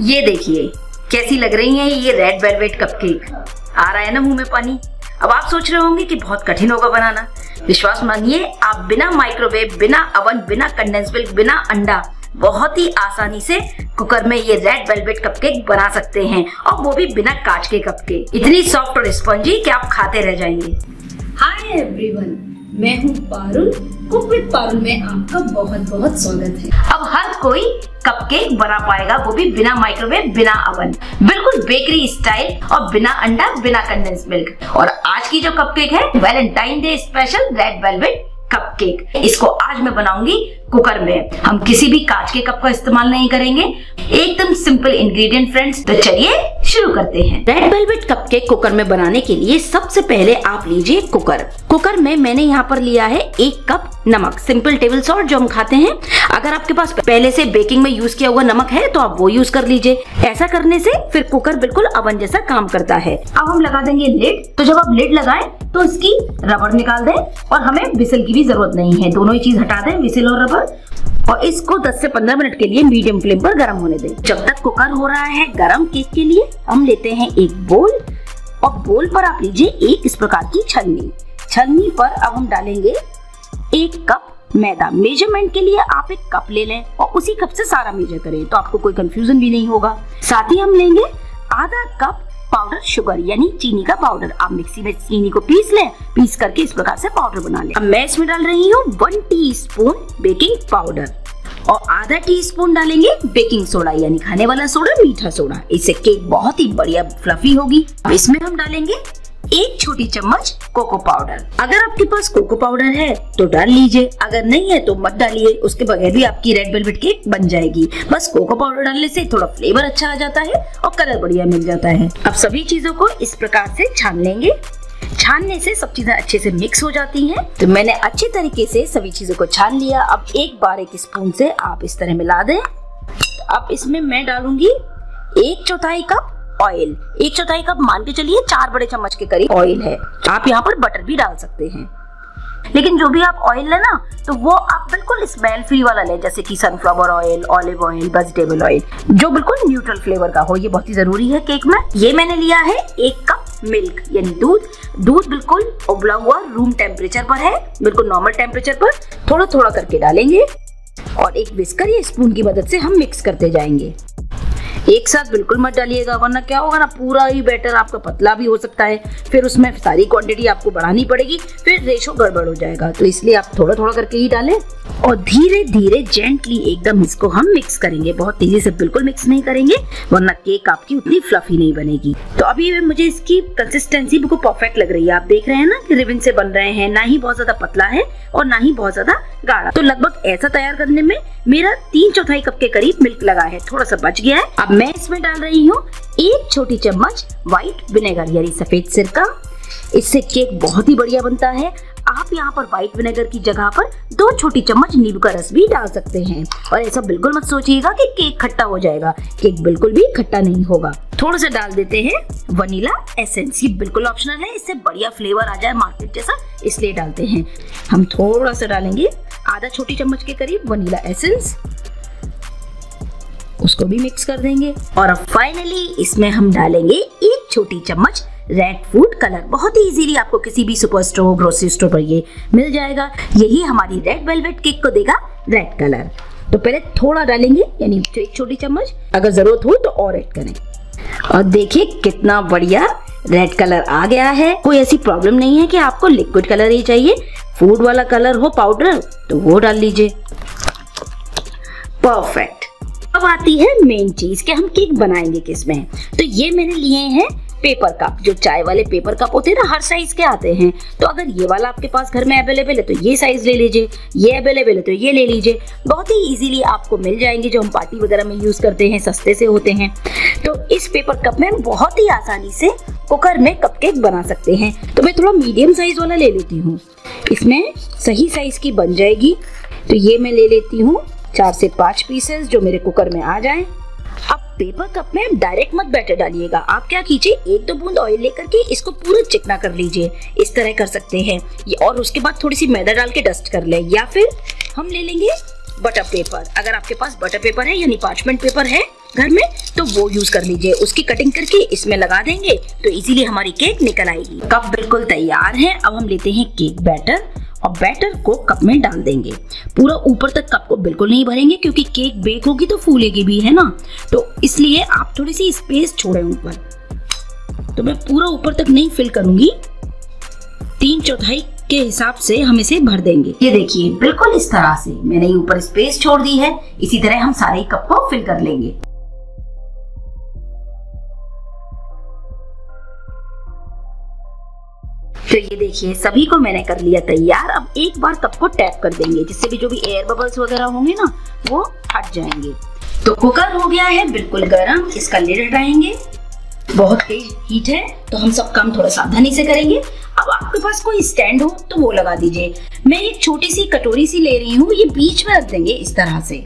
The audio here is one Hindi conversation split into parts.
ये देखिए, कैसी लग रही है ये रेड वेलवेट कपकेक आ रहा है ना मुँह में पानी? अब आप सोच रहे होंगे कि बहुत कठिन होगा बनाना। विश्वास मानिए, आप बिना माइक्रोवेव बिना अवन बिना कंडेंस मिल्क बिना अंडा, बहुत ही आसानी से कुकर में ये रेड वेलवेट कपकेक बना सकते हैं। और वो भी बिना कांच के कपकेक इतनी सॉफ्ट और स्पंजी कि आप खाते रह जाएँगे। हाय एवरीवन मैं हूँ पारुल। कुक विद पारुल में आपका बहुत बहुत स्वागत है। अब हर कोई कपकेक बना पाएगा, वो भी बिना माइक्रोवेव बिना अवन बिल्कुल बेकरी स्टाइल और बिना अंडा, बिना कंडेंस मिल्क और आज की जो कपकेक है Valentine day special red velvet cupcake इसको आज मैं बनाऊँगी कुकर में। हम किसी भी कांच के कप का इस्तेमाल नहीं करेंगे। एकदम सिंपल इंग्रेडिएंट फ्रेंड्स तो चलिए शुरू करते हैं। रेड वेलवेट कपकेक कुकर में बनाने के लिए सबसे पहले आप लीजिए कुकर कुकर में मैंने यहाँ पर लिया है एक कप नमक। सिंपल टेबल सॉल्ट जो हम खाते हैं। अगर आपके पास पहले से बेकिंग में यूज़ किया हुआ नमक है तो आप वो यूज़ कर लीजिए। ऐसा करने से फिर कुकर बिल्कुल अवन जैसा काम करता है। अब हम लगा देंगे लिड तो जब आप लिड लगाएँ तो इसकी रबड़ निकाल दें और हमें विसल की भी ज़रूरत नहीं है। दोनों ही चीज़ हटा दें, विसल और रबड़ और इसको 10 से 15 मिनट के लिए मीडियम फ्लेम पर गर्म होने दें। जब तक कुकर हो रहा है गर्म केक के लिए, हम लेते हैं एक बोल और बोल पर आप लीजिए एक इस प्रकार की छलनी। छलनी पर अब हम डालेंगे एक कप मैदा। मेज़रमेंट के लिए आप एक कप ले लें और उसी कप से सारा मेजर करें। तो आपको कोई कंफ्यूजन भी नहीं होगा। साथ ही हम लेंगे आधा कप पाउडर शुगर यानी चीनी का पाउडर आप मिक्सी में चीनी को पीस लें, पीस करके इस प्रकार से पाउडर बना लें। अब मैं इसमें डाल रही हूँ one teaspoon baking powder और आधा टी स्पून डालेंगे बेकिंग सोडा यानी खाने वाला सोडा मीठा सोडा इससे केक बहुत ही बढ़िया फ्लफी होगी। इसमें हम डालेंगे एक छोटी चम्मच कोको पाउडर अगर आपके पास कोको पाउडर है तो डाल लीजिए। अगर नहीं है तो मत डालिए। उसके बगैर भी आपकी रेड वेलवेट केक बन जाएगी। बस कोको पाउडर डालने से थोड़ा फ्लेवर अच्छा आ जाता है और कलर बढ़िया मिल जाता है। अब सभी चीज़ों को इस प्रकार से छान लेंगे। छानने से सब चीज़ें अच्छे से मिक्स हो जाती हैं। तो मैंने अच्छे तरीके से सभी चीज़ों को छान लिया। अब एक बार एक स्पून से आप इस तरह मिला दें। अब इसमें मैं डालूँगी एक चौथाई कप ऑयल एक चौथाई कप मान के चलिए, चार बड़े चम्मच के करीब ऑयल है। आप यहाँ पर बटर भी डाल सकते हैं। लेकिन जो भी आप ऑयल लेना तो वो आप बिल्कुल स्मेल फ्री वाला लें, जैसे कि sunflower oil olive oil vegetable oil जो बिल्कुल न्यूट्रल फ्लेवर का हो, ये बहुत ही ज़रूरी है केक में। ये मैंने लिया है एक कप मिल्क यानी दूध। दूध बिल्कुल उबला हुआ रूम टेम्परेचर पर है, बिल्कुल नॉर्मल टेम्परेचर पर। थोड़ा थोड़ा करके डालेंगे और एक विस्कर या स्पून की मदद से हम मिक्स करते जाएँगे। एक साथ बिल्कुल मत डालिएगा, वरना क्या होगा ना, पूरा ही बैटर आपका पतला भी हो सकता है। फिर उसमें सारी क्वांटिटी आपको बढ़ानी पड़ेगी, फिर रेशो गड़बड़ हो जाएगा। तो इसलिए आप थोड़ा थोड़ा करके ही डालें और धीरे धीरे जेंटली एकदम इसको हम मिक्स करेंगे। बहुत तेज़ी से बिल्कुल मिक्स नहीं करेंगे, वरना केक आपकी उतनी फ्लफी नहीं बनेगी। तो अभी मुझे इसकी कंसिस्टेंसी बिल्कुल परफेक्ट लग रही है। आप देख रहे हैं ना कि रिबन से बन रहे हैं, ना ही बहुत ज़्यादा पतला है और ना ही बहुत ज़्यादा गाढ़ा। तो लगभग ऐसा तैयार करने में मेरा तीन चौथाई कप के करीब मिल्क लगा है। थोड़ा सा बच गया है, अब मैं इसमें डाल रही हूँ एक छोटी चम्मच व्हाइट विनेगर यानी सफ़ेद सिरका। इससे केक बहुत ही बढ़िया बनता है। आप यहाँ पर व्हाइट विनेगर की जगह पर दो छोटी चम्मच नींबू का रस भी डाल सकते हैं। और ऐसा बिल्कुल मत सोचिएगा कि केक खट्टा हो जाएगा। केक बिल्कुल भी खट्टा नहीं होगा। थोड़ा सा डाल देते हैं वनीला एसेंस ये बिल्कुल ऑप्शनल है। इससे बढ़िया फ्लेवर आ जाए मार्केट जैसा, इसलिए डालते हैं। हम थोड़ा सा डालेंगे आधा छोटी चम्मच के करीब वनीला एसेंस उसको भी मिक्स कर देंगे। और अब फाइनली इसमें हम डालेंगे एक छोटी चम्मच रेड फ़ूड कलर बहुत ही इजीली आपको किसी भी सुपर स्टोर ग्रोसरी स्टोर पर ये मिल जाएगा। यही हमारी रेड वेलवेट केक को देगा रेड कलर तो पहले थोड़ा डालेंगे, यानी एक छोटी चम्मच, अगर ज़रूरत हो तो और ऐड करें। और देखिए कितना बढ़िया रेड कलर आ गया है। कोई ऐसी प्रॉब्लम नहीं है कि आपको लिक्विड कलर ही चाहिए। फ़ूड वाला कलर हो पाउडर तो वो डाल लीजिए। परफेक्ट अब आती है मेन चीज़ कि हम केक बनाएँगे किसमें तो ये मैंने लिए हैं पेपर कप जो चाय वाले पेपर कप होते हैं ना, हर साइज़ के आते हैं। तो अगर ये वाला आपके पास घर में अवेलेबल है तो ये साइज़ ले लीजिए, ये अवेलेबल है तो ये ले लीजिए। बहुत ही इजीली आपको मिल जाएँगे जो हम पार्टी वगैरह में यूज़ करते हैं, सस्ते से होते हैं। तो इस पेपर कप में बहुत ही आसानी से कुकर में कपकेक बना सकते हैं। तो मैं थोड़ा मीडियम साइज़ वाला ले लेती हूँ। इसमें सही साइज़ की बन जाएगी। तो ये मैं ले लेती हूँ। चार से पाँच पीसेस जो मेरे कुकर में आ जाएँ। अब पेपर कप में डायरेक्ट मत बैटर डालिएगा। आप क्या कीजिए, एक दो बूंद ऑयल लेकर के इसको पूरा चिकना कर लीजिए। इस तरह कर सकते हैं। और उसके बाद थोड़ी सी मैदा डाल के डस्ट कर ले, या फिर हम ले लेंगे बटर पेपर अगर आपके पास बटर पेपर है, यानी पार्चमेंट पेपर है घर में तो वो यूज़ कर लीजिए। उसकी कटिंग करके इसमें लगा देंगे तो इजीली हमारी केक निकल आएगी। कप बिल्कुल तैयार है। अब हम लेते हैं केक बैटर और बैटर को कप में डाल देंगे। पूरा ऊपर तक कप को बिल्कुल नहीं भरेंगे क्योंकि केक बेक होगी तो फूलेगी भी, है ना? तो इसलिए आप थोड़ी सी स्पेस छोड़े ऊपर। तो मैं पूरा ऊपर तक नहीं फिल करूँगी। तीन चौथाई के हिसाब से हम इसे भर देंगे। ये देखिए, बिल्कुल इस तरह से मैंने ऊपर स्पेस छोड़ दी है। इसी तरह हम सारे कप को फिल कर लेंगे। देखिए सभी को मैंने कर लिया तैयार। अब एक बार कप को टैप कर देंगे, जिससे भी जो भी एयर बबल्स वगैरह होंगे ना, वो हट जाएँगे। तो कुकर हो गया है बिल्कुल गर्म। इसका लिड हटाएँगे। बहुत तेज हीट है तो हम सब काम थोड़ा सावधानी से करेंगे। अब आपके पास कोई स्टैंड हो तो वो लगा दीजिए। मैं एक छोटी सी कटोरी सी ले रही हूँ। ये बीच में रख देंगे इस तरह से।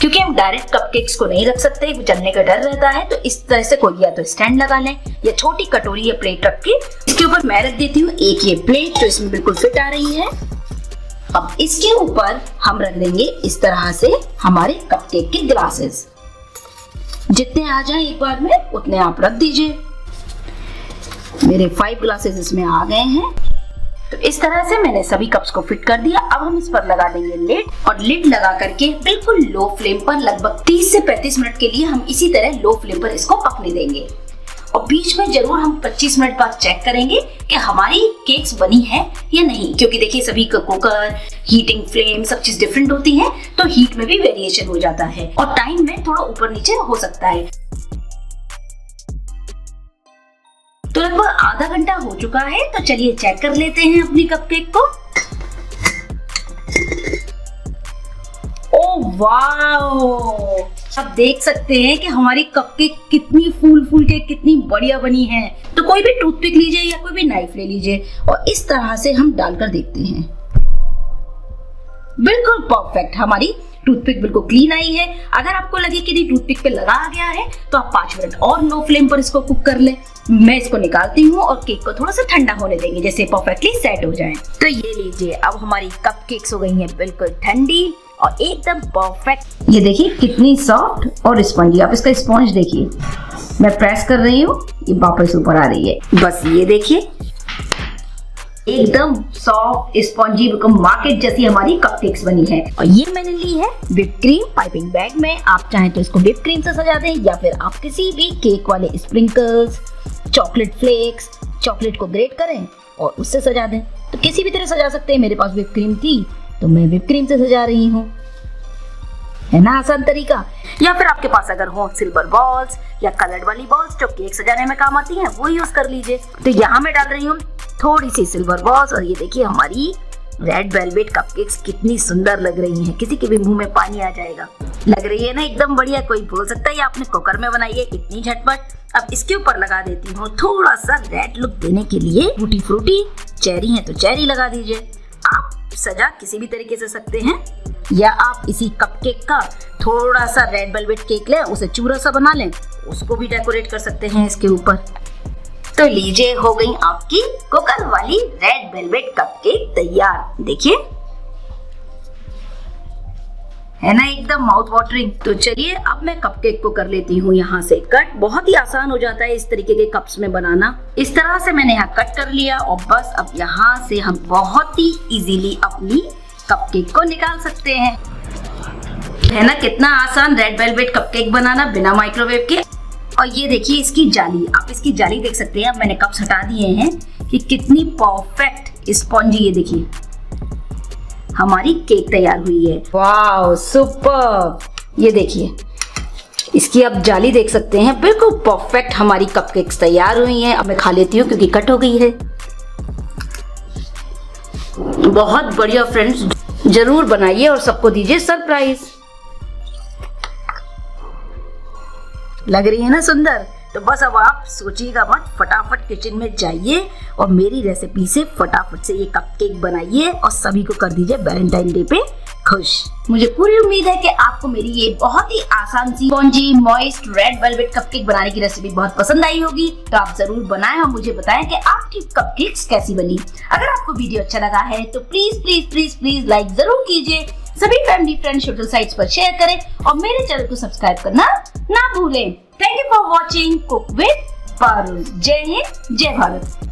क्योंकि हम डायरेक्ट कपकेक्स को नहीं रख सकते जलने का डर रहता है तो इस तरह से कोई या तो स्टैंड लगा लें, या छोटी कटोरी या प्लेट रख के इसके ऊपर मैं रख देती हूँ एक ये प्लेट जो इसमें बिल्कुल फिट आ रही है। अब इसके ऊपर हम रख देंगे इस तरह से हमारे कपकेक के ग्लासेस जितने आ जाए एक बार में, उतने आप रख दीजिए। मेरे फाइव ग्लासेस इसमें आ गए हैं। तो इस तरह से मैंने सभी कप्स को फिट कर दिया। अब हम इस पर लगा देंगे लिड और लिड लगा करके बिल्कुल लो फ्लेम पर लगभग 30 से 35 मिनट के लिए हम इसी तरह लो फ्लेम पर इसको पकने देंगे। और बीच में ज़रूर हम 25 मिनट बाद चेक करेंगे कि हमारी केक्स बनी है या नहीं। क्योंकि देखिए, सभी का कुकर हीटिंग फ्लेम सब चीज़ डिफरेंट होती है तो हीट में भी वेरिएशन हो जाता है। और टाइम में थोड़ा ऊपर नीचे हो सकता है। तो लगभग आधा घंटा हो चुका है तो चलिए चेक कर लेते हैं अपनी कपकेक को। ओ आप देख सकते हैं कि हमारी कपकेक कितनी फूल फूल के, कितनी बढ़िया बनी है। तो कोई भी टूथपिक लीजिए या कोई भी नाइफ ले लीजिए और इस तरह से हम डालकर देखते हैं। बिल्कुल परफेक्ट हमारी टूथपिक बिल्कुल क्लीन आई है। अगर आपको लगे कि नहीं टूथपिक पे लगा गया है तो आप पाँच मिनट और लो फ्लेम पर इसको कुक कर ले। मैं इसको निकालती हूँ और केक को थोड़ा सा ठंडा होने देंगे जैसे परफेक्टली सेट हो जाए। तो ये लीजिए अब हमारी कप केक्स हो गई हैं बिल्कुल ठंडी और एकदम परफेक्ट ये देखिए कितनी सॉफ्ट और स्पंजी आप इसका स्पॉन्ज देखिए। मैं प्रेस कर रही हूँ ये वापस ऊपर आ रही है। बस ये देखिए। एकदम सॉफ्ट स्पॉन्जी मार्केट जैसी हमारी कपकेक्स बनी है। और ये मैंने ली है विप क्रीम पाइपिंग बैग में। आप चाहें तो इसको विप क्रीम से सजा दें या फिर आप किसी भी केक वाले स्प्रिंकल्स चॉकलेट फ्लेक्स, चॉकलेट को ग्रेट करें और उससे सजा दें। तो किसी भी तरह सजा सकते हैं। मेरे पास विप क्रीम थी तो मैं विप क्रीम से सजा रही हूँ। है ना आसान तरीका? या फिर आपके पास अगर हो सिल्वर बॉल्स या कलर्ड वाली बॉल्स जो केक सजाने में काम आती हैं वो यूज़ कर लीजिए। तो यहाँ मैं डाल रही हूँ थोड़ी सी सिल्वर बॉल्स और ये देखिए हमारी रेड वेलवेट कपकेक्स कितनी सुंदर लग रही हैं। किसी के भी मुँह में पानी आ जाएगा। लग रही है ना एकदम बढ़िया, कोई बोल सकता है आपने कुकर में बनाई है इतनी झटपट। अब इसके ऊपर लगा देती हूँ थोड़ा सा रेड लुक देने के लिए फ्रूटी फ्रूटी चेरी है तो चेरी लगा दीजिए। आप सजा किसी भी तरीके से सकते हैं। या आप इसी कपकेक का थोड़ा सा रेड वेलवेट केक लें, उसे चूरा सा बना लें, उसको भी डेकोरेट कर सकते हैं इसके ऊपर। तो लीजिए, हो गई आपकी कुकर वाली रेड वेलवेट कपकेक तैयार। देखिए। है ना एकदम माउथ वाटरिंग तो चलिए, अब मैं कपकेक को कर लेती हूँ यहाँ से कट बहुत ही आसान हो जाता है इस तरीके के कप्स में बनाना. इस तरह से मैंने यहाँ कट कर लिया और बस अब यहाँ से हम बहुत ही इजीली अपनी कपकेक को निकाल सकते हैं. है ना, कितना आसान रेड वेलवेट कपकेक बनाना बिना माइक्रोवेव के. और ये देखिए इसकी जाली. आप इसकी जाली देख सकते हैं. अब मैंने कप्स हटा दिए हैं कि कितनी परफेक्ट स्पॉन्जी ये देखिए. हमारी केक तैयार हुई है। Wow, super. ये देखिए, इसकी आप जाली देख सकते हैं। बिल्कुल परफेक्ट हमारी कपकेक्स तैयार हुई हैं। अब मैं खा लेती हूँ क्योंकि कट हो गई है। बहुत बढ़िया फ्रेंड्स ज़रूर बनाइए और सबको दीजिए सरप्राइज़ लग रही है ना सुंदर? तो बस अब आप सोचिएगा मत, फटाफट किचन में जाइए और मेरी रेसिपी से फटाफट से ये कपकेक बनाइए और सभी को कर दीजिए वैलेंटाइन डे पे खुश। मुझे पूरी उम्मीद है कि आपको मेरी ये बहुत ही आसान सी spongy moist red velvet cupcake बनाने की रेसिपी बहुत पसंद आई होगी। तो आप ज़रूर बनाएँ और मुझे बताएँ कि आपकी कपकेक्स कैसी बनी। अगर आपको वीडियो अच्छा लगा है तो please please please please like ज़रूर कीजिए। सभी फैमिली फ्रेंड सोशल साइट्स पर शेयर करें और मेरे चैनल को सब्सक्राइब करना ना भूलें। Thank you for watching cook with Parul जय हिंद जय भारत